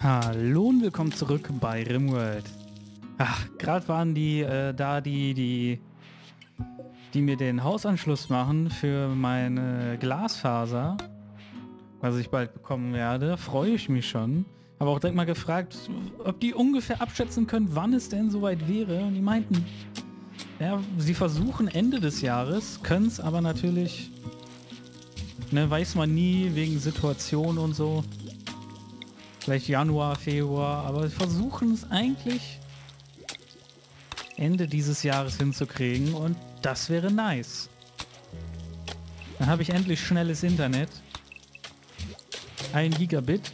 Hallo und willkommen zurück bei Rimworld. Ach, gerade waren die äh, da, die, die, die mir den Hausanschluss machen für meine Glasfaser, was ich bald bekommen werde, freue ich mich schon. Aber auch direkt mal gefragt, ob die ungefähr abschätzen können, wann es denn soweit wäre. Und die meinten, ja, sie versuchen Ende des Jahres, können es aber natürlich, ne, weiß man nie, wegen Situation und so. Vielleicht Januar, Februar, aber wir versuchen es eigentlich Ende dieses Jahres hinzukriegen und das wäre nice. Dann habe ich endlich schnelles Internet. Ein Gigabit.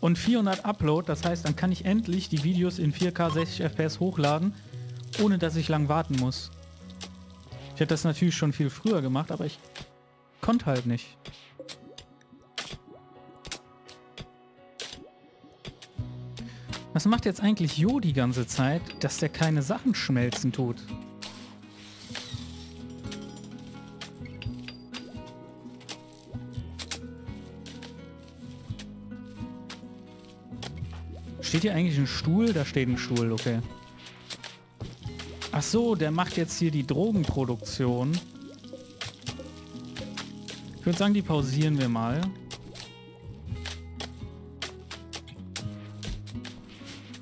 Und 400 Upload, das heißt, dann kann ich endlich die Videos in 4K 60 FPS hochladen, ohne dass ich lang warten muss. Ich hätte das natürlich schon viel früher gemacht, aber ich konnte halt nicht. Was macht jetzt eigentlich Jo die ganze Zeit, dass der keine Sachen schmelzen tut? Steht hier eigentlich ein Stuhl? Da steht ein Stuhl, okay. Ach so, der macht jetzt hier die Drogenproduktion. Ich würde sagen, die pausieren wir mal.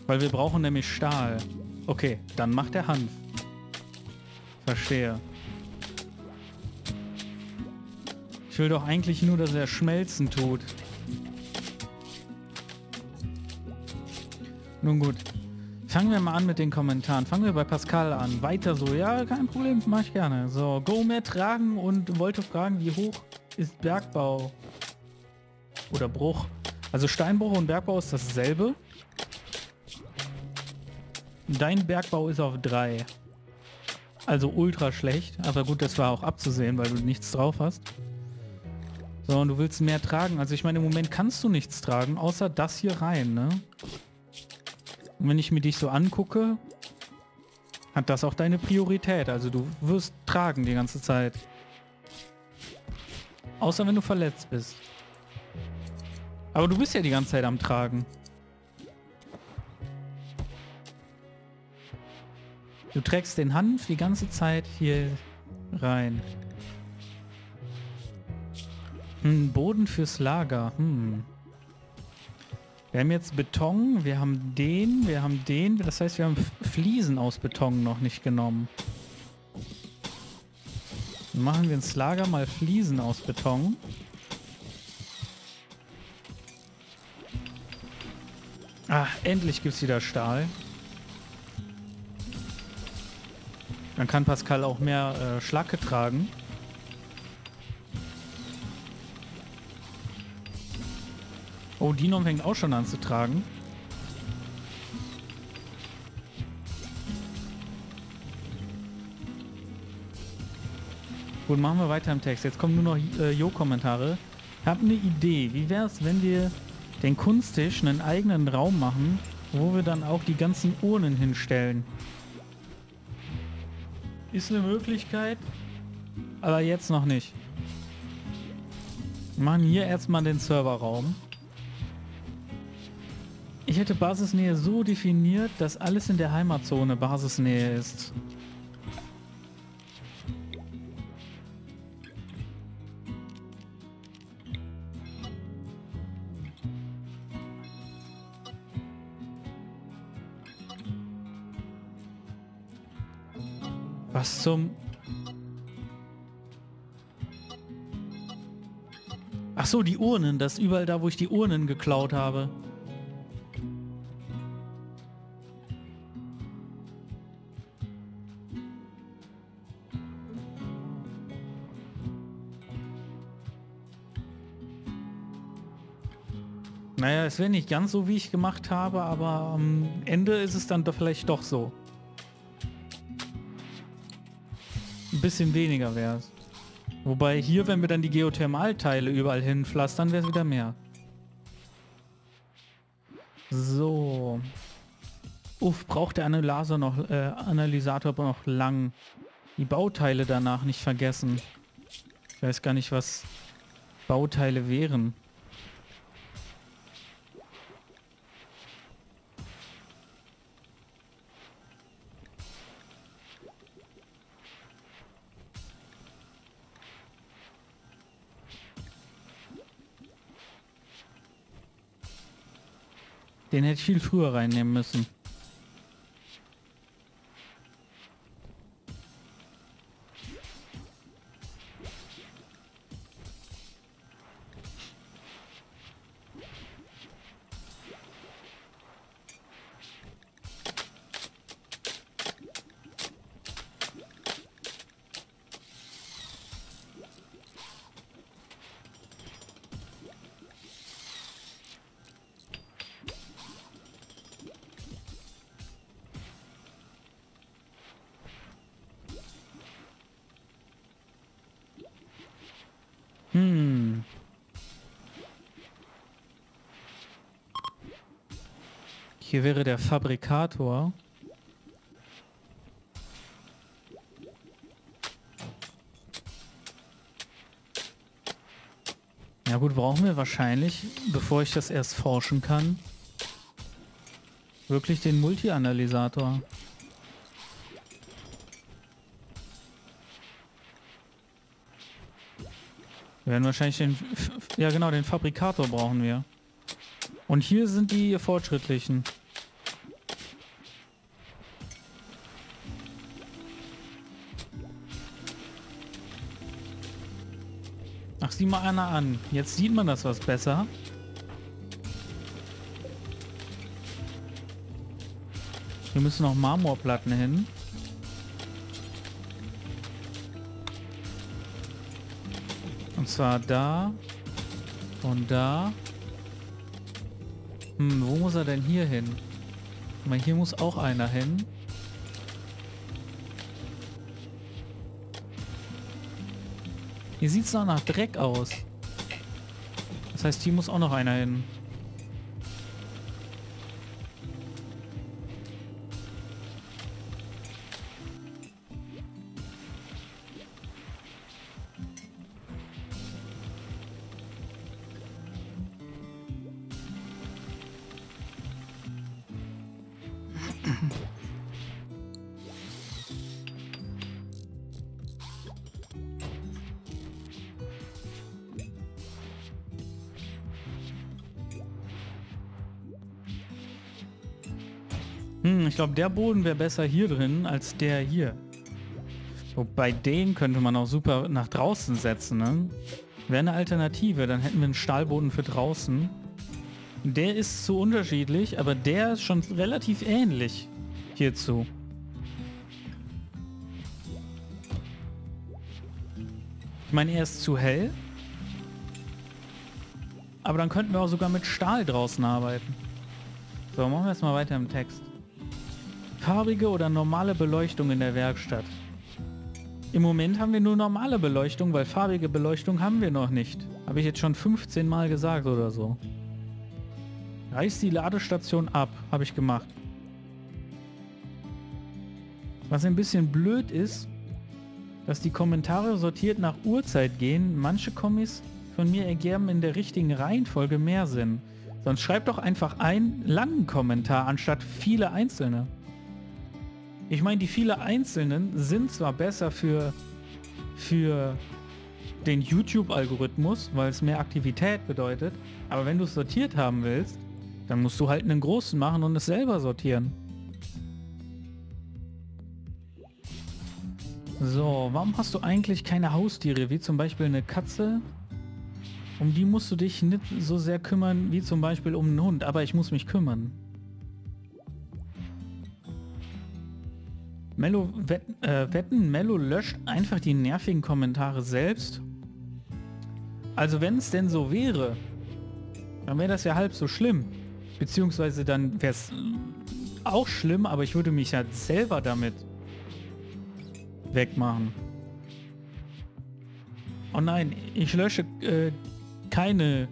Weil wir brauchen nämlich Stahl. Okay, dann macht er Hanf. Verstehe. Ich will doch eigentlich nur, dass er schmelzen tut. Nun gut. Fangen wir mal an mit den Kommentaren. Fangen wir bei Pascal an. Weiter so. Ja, kein Problem, mache ich gerne. So, Go mehr tragen und wollte fragen, wie hoch ist Bergbau? Oder Bruch? Also Steinbruch und Bergbau ist dasselbe. Dein Bergbau ist auf 3. Also ultra schlecht. Aber gut, das war auch abzusehen, weil du nichts drauf hast. So, und du willst mehr tragen. Also ich meine, im Moment kannst du nichts tragen, außer das hier rein, ne? Und wenn ich mir dich so angucke, hat das auch deine Priorität. Also du wirst tragen die ganze Zeit. Außer wenn du verletzt bist. Aber du bist ja die ganze Zeit am Tragen. Du trägst den Hanf die ganze Zeit hier rein. Hm, Boden fürs Lager. Hm. Wir haben jetzt Beton, wir haben den, wir haben den. Das heißt, wir haben Fliesen aus Beton noch nicht genommen. Dann machen wir ins Lager mal Fliesen aus Beton. Ah, endlich gibt es wieder Stahl. Dann kann Pascal auch mehr äh, Schlacke tragen. Oh, Dinom fängt auch schon an zu tragen. Gut, machen wir weiter im Text. Jetzt kommen nur noch äh, Jo-Kommentare. Hab eine Idee. Wie wäre es, wenn wir den Kunsttisch einen eigenen Raum machen, wo wir dann auch die ganzen Urnen hinstellen? Ist eine Möglichkeit, aber jetzt noch nicht. Wir machen hier erstmal den Serverraum. Ich hätte Basisnähe so definiert, dass alles in der Heimatzone Basisnähe ist. Zum... Ach so, die Urnen. Das ist überall da, wo ich die Urnen geklaut habe. Naja, es wäre nicht ganz so, wie ich gemacht habe, aber am Ende ist es dann doch vielleicht doch so. Bisschen weniger wäre es. Wobei hier, wenn wir dann die Geothermalteile überall hinpflastern, wäre es wieder mehr. So. Uff, braucht der Analysator noch, äh, Analysator noch lang. Die Bauteile danach nicht vergessen. Ich weiß gar nicht, was Bauteile wären. Den hätte ich viel früher reinnehmen müssen. Hier wäre der Fabrikator. Ja gut, brauchen wir wahrscheinlich, bevor ich das erst forschen kann, wirklich den Multi-Analysator. Wir werden wahrscheinlich den... Ja genau, den Fabrikator brauchen wir. Und hier sind die Fortschrittlichen. Sieh mal einer an. Jetzt sieht man das was besser. Hier müssen noch Marmorplatten hin. Und zwar da und da. Hm, wo muss er denn hier hin? Hier muss auch einer hin. Hier sieht es noch nach Dreck aus. Das heißt, hier muss auch noch einer hin. Glaube, der Boden wäre besser hier drin als der hier. Wobei den könnte man auch super nach draußen setzen, ne? Wäre eine Alternative, dann hätten wir einen Stahlboden für draußen. Der ist so unterschiedlich, aber der ist schon relativ ähnlich hierzu. Ich meine, er ist zu hell. Aber dann könnten wir auch sogar mit Stahl draußen arbeiten. So, machen wir erstmal weiter im Text. Farbige oder normale Beleuchtung in der Werkstatt. Im Moment haben wir nur normale Beleuchtung, weil farbige Beleuchtung haben wir noch nicht. Habe ich jetzt schon 15 Mal gesagt oder so. Reiß die Ladestation ab, habe ich gemacht. Was ein bisschen blöd ist, dass die Kommentare sortiert nach Uhrzeit gehen. Manche Kommis von mir ergeben in der richtigen Reihenfolge mehr Sinn. Sonst schreibt doch einfach einen langen Kommentar anstatt viele einzelne. Ich meine, die viele einzelnen sind zwar besser für, für den YouTube-Algorithmus, weil es mehr Aktivität bedeutet, aber wenn du es sortiert haben willst, dann musst du halt einen großen machen und es selber sortieren. So, warum hast du eigentlich keine Haustiere, wie zum Beispiel eine Katze? Um die musst du dich nicht so sehr kümmern, wie zum Beispiel um einen Hund, aber ich muss mich kümmern. Mello wett, äh, wetten, Mello löscht einfach die nervigen Kommentare selbst. Also wenn es denn so wäre, dann wäre das ja halb so schlimm. Beziehungsweise dann wäre es auch schlimm, aber ich würde mich ja selber damit wegmachen. Oh nein, ich lösche äh, keine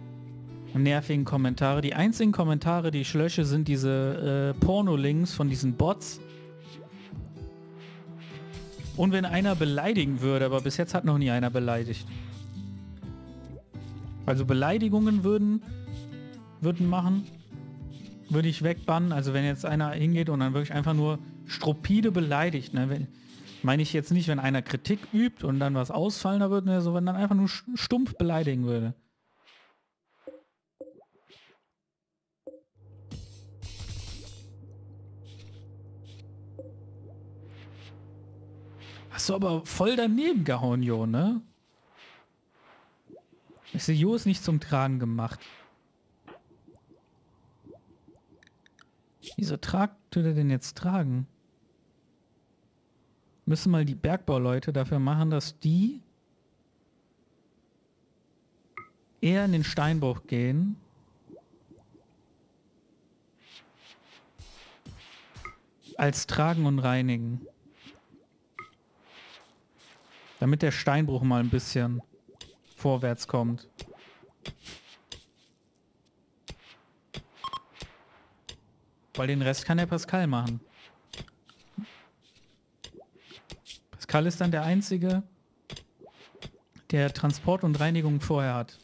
nervigen Kommentare. Die einzigen Kommentare, die ich lösche, sind diese äh, Porno-Links von diesen Bots. Und wenn einer beleidigen würde, aber bis jetzt hat noch nie einer beleidigt. Also Beleidigungen würden, würden machen, würde ich wegbannen. Also wenn jetzt einer hingeht und dann wirklich einfach nur stropide beleidigt, ne? Wenn, meine ich jetzt nicht, wenn einer Kritik übt und dann was ausfallen da würde, ne? so wenn dann einfach nur stumpf beleidigen würde. Hast du aber voll daneben gehauen, Jo, ne? Ich Jo ist nicht zum Tragen gemacht. Wieso tragt du denn jetzt tragen? Müssen mal die Bergbauleute dafür machen, dass die eher in den Steinbruch gehen. Als tragen und reinigen. Damit der Steinbruch mal ein bisschen vorwärts kommt. Weil den Rest kann der Pascal machen. Pascal ist dann der Einzige, der Transport und Reinigung vorher hat.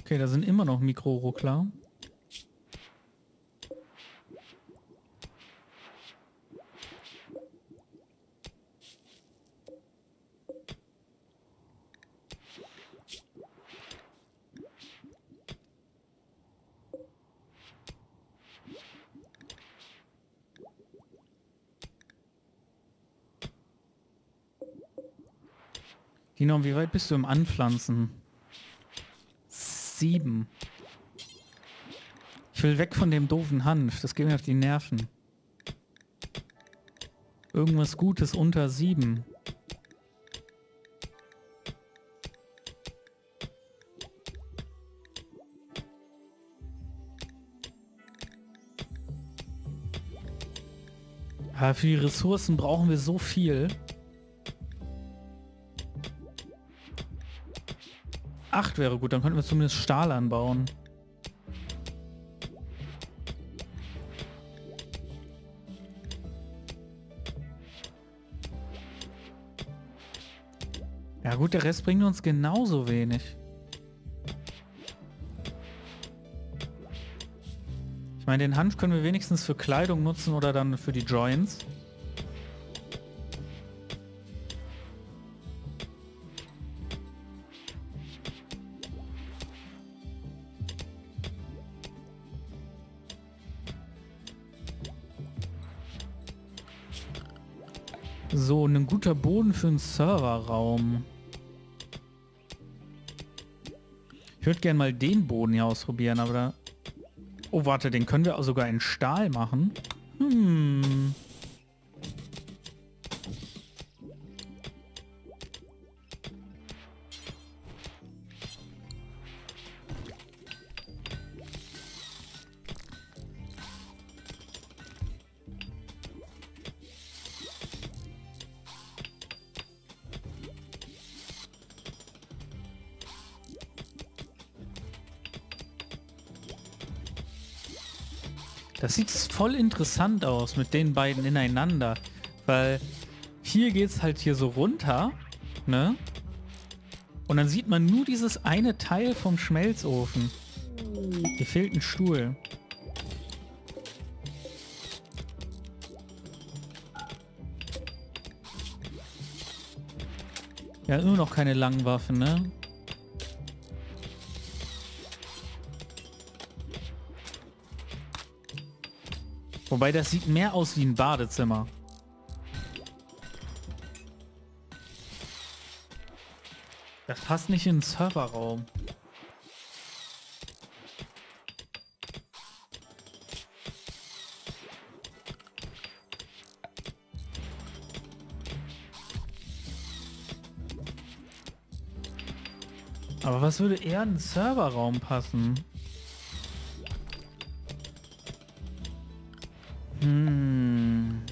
Okay, da sind immer noch Mikroruckler. Dino, wie weit bist du im Anpflanzen? Sieben. Ich will weg von dem doofen Hanf. Das geht mir auf die Nerven. Irgendwas Gutes unter sieben. Aber für die Ressourcen brauchen wir so viel. 8 wäre gut, dann könnten wir zumindest Stahl anbauen. Ja gut, der Rest bringt uns genauso wenig. Ich meine, den Hanf können wir wenigstens für Kleidung nutzen oder dann für die Joints. So, ein guter Boden für einen Serverraum. Ich würde gerne mal den Boden hier ausprobieren, aber da... Oh, warte, den können wir sogar in Stahl machen. Hm... Das sieht voll interessant aus mit den beiden ineinander. Weil hier geht es halt hier so runter, ne? Und dann sieht man nur dieses eine Teil vom Schmelzofen. Hier fehlt ein Stuhl. Ja, immer noch keine langen Waffen, ne? Wobei das sieht mehr aus wie ein Badezimmer. Das passt nicht in den Serverraum. Aber was würde eher in den Serverraum passen? Hm.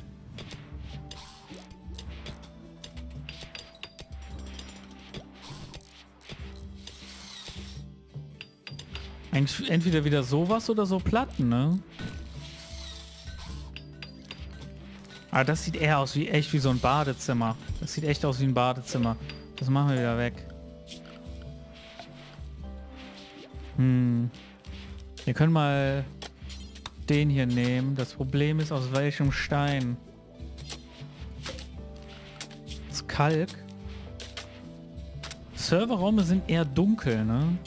Entweder wieder sowas oder so Platten, ne? Aber das sieht eher aus wie echt wie so ein Badezimmer. Das sieht echt aus wie ein Badezimmer. Das machen wir wieder weg. Hm. Wir können mal den hier nehmen. Das Problem ist, aus welchem Stein? Das Kalk. Serverräume sind eher dunkel, ne?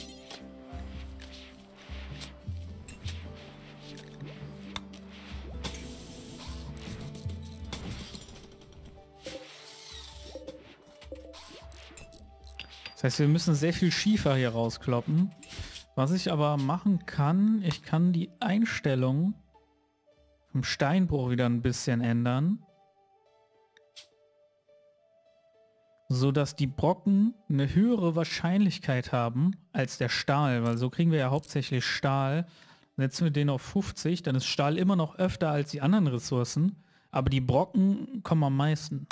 Das heißt, wir müssen sehr viel Schiefer hier rauskloppen. Was ich aber machen kann, ich kann die Einstellung vom Steinbruch wieder ein bisschen ändern. So dass die Brocken eine höhere Wahrscheinlichkeit haben als der Stahl, weil so kriegen wir ja hauptsächlich Stahl. Setzen wir den auf 50, dann ist Stahl immer noch öfter als die anderen Ressourcen, aber die Brocken kommen am meisten.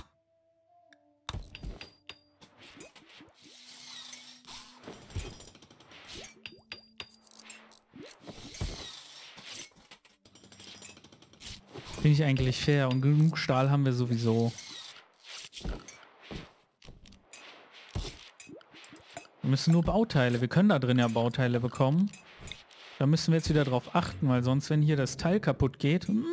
Finde ich eigentlich fair und genug Stahl haben wir sowieso. Wir müssen nur Bauteile. Wir können da drin ja Bauteile bekommen. Da müssen wir jetzt wieder drauf achten, weil sonst, wenn hier das Teil kaputt geht... Mm,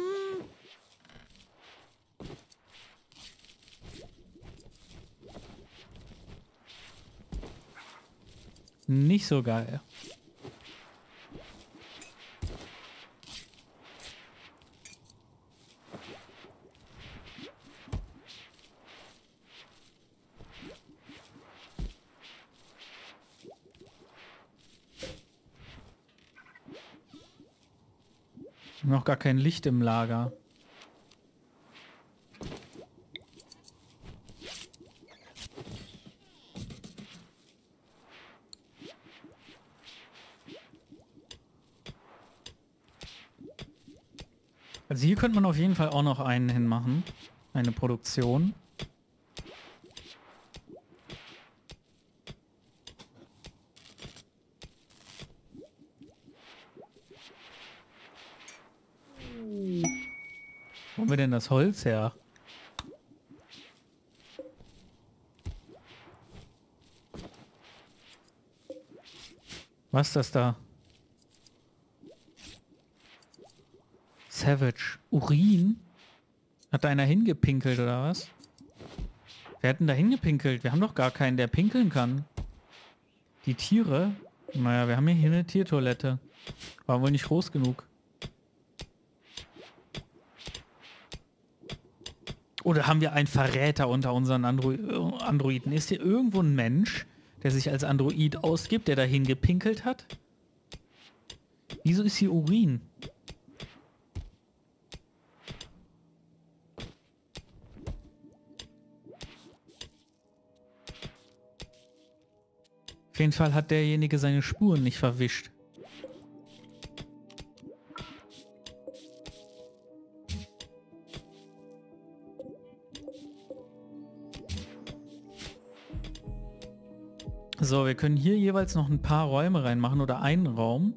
nicht so geil. Noch gar kein Licht im Lager. Also hier könnte man auf jeden Fall auch noch einen hinmachen. Eine Produktion. Wo haben wir denn das Holz her? Was ist das da? Savage. Urin? Hat da einer hingepinkelt oder was? Wer hat denn da hingepinkelt? Wir haben doch gar keinen, der pinkeln kann. Die Tiere? Naja, wir haben hier eine Tiertoilette. War wohl nicht groß genug. Oder haben wir einen Verräter unter unseren Andro Androiden? Ist hier irgendwo ein Mensch, der sich als Android ausgibt, der dahin gepinkelt hat? Wieso ist hier Urin? Auf jeden Fall hat derjenige seine Spuren nicht verwischt. So, wir können hier jeweils noch ein paar Räume reinmachen oder einen Raum.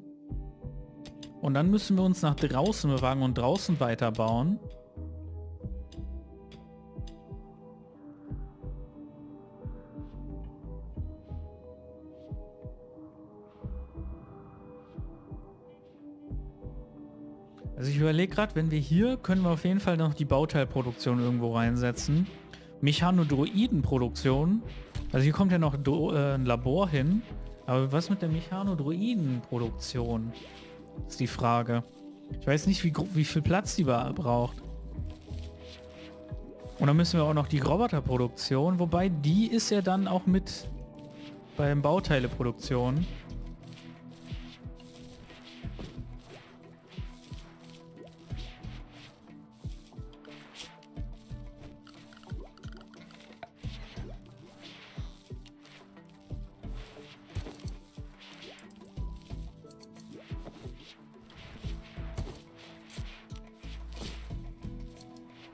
Und dann müssen wir uns nach draußen bewagen und draußen weiterbauen. Also ich überlege gerade, wenn wir hier, können wir auf jeden Fall noch die Bauteilproduktion irgendwo reinsetzen. Mechanodroidenproduktion also hier kommt ja noch Do äh, ein Labor hin. Aber was mit der Mechanodroiden-Produktion? Ist die Frage. Ich weiß nicht, wie, wie viel Platz die braucht. Und dann müssen wir auch noch die Roboterproduktion, wobei die ist ja dann auch mit beim Bauteileproduktion.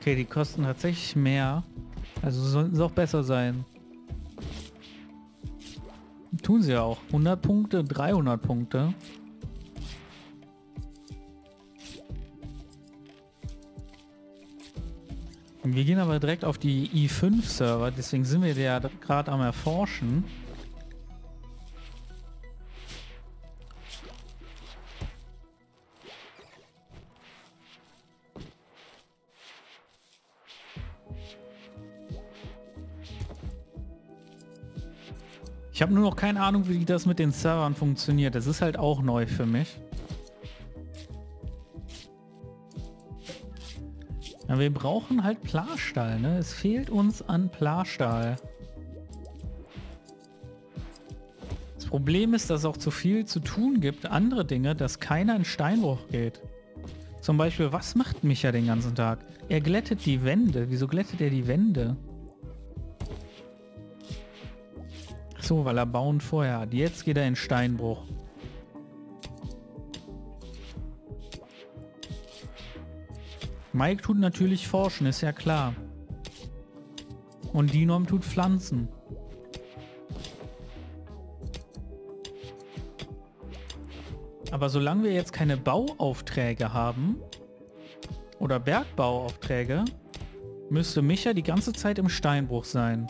Okay, die kosten tatsächlich mehr. Also sollten sie auch besser sein. Tun sie ja auch. 100 Punkte, 300 Punkte. Wir gehen aber direkt auf die i5-Server, deswegen sind wir ja gerade am Erforschen. Ich habe nur noch keine Ahnung, wie das mit den Servern funktioniert. Das ist halt auch neu für mich. Ja, wir brauchen halt Plastahl, ne? Es fehlt uns an Plastahl. Problem ist, dass es auch zu viel zu tun gibt, andere Dinge, dass keiner in Steinbruch geht. Zum Beispiel, was macht Micha den ganzen Tag? Er glättet die Wände. Wieso glättet er die Wände? So, weil er bauen vorher hat. Jetzt geht er in Steinbruch. Mike tut natürlich forschen, ist ja klar. Und Dinom tut pflanzen. Aber solange wir jetzt keine Bauaufträge haben oder Bergbauaufträge, müsste Micha die ganze Zeit im Steinbruch sein.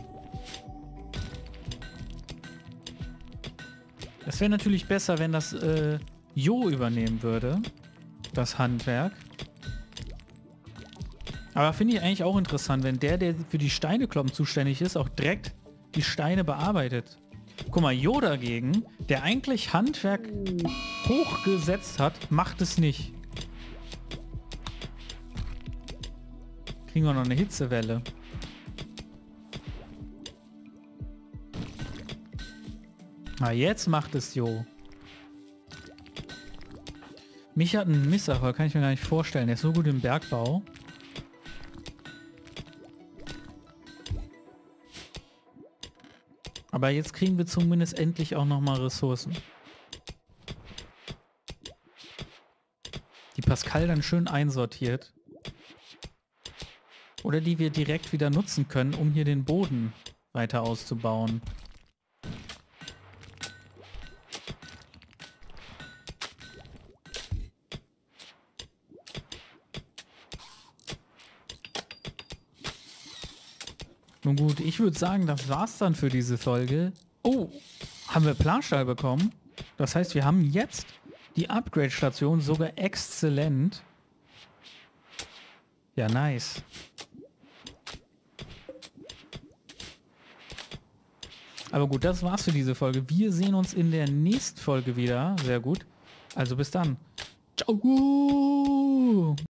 Es wäre natürlich besser, wenn das äh, Jo übernehmen würde, das Handwerk. Aber finde ich eigentlich auch interessant, wenn der, der für die Steinekloppen zuständig ist, auch direkt die Steine bearbeitet. Guck mal, Jo dagegen, der eigentlich Handwerk hochgesetzt hat, macht es nicht. Kriegen wir noch eine Hitzewelle. Ah, jetzt macht es Jo. Mich hat ein Misserfolg, kann ich mir gar nicht vorstellen. Der ist so gut im Bergbau. Aber jetzt kriegen wir zumindest endlich auch nochmal Ressourcen. Die Pascal dann schön einsortiert. Oder die wir direkt wieder nutzen können, um hier den Boden weiter auszubauen. Nun gut, ich würde sagen, das war's dann für diese Folge. Oh, haben wir Planstall bekommen? Das heißt, wir haben jetzt die Upgrade-Station sogar exzellent. Ja, nice. Aber gut, das war's für diese Folge. Wir sehen uns in der nächsten Folge wieder. Sehr gut. Also bis dann. Ciao.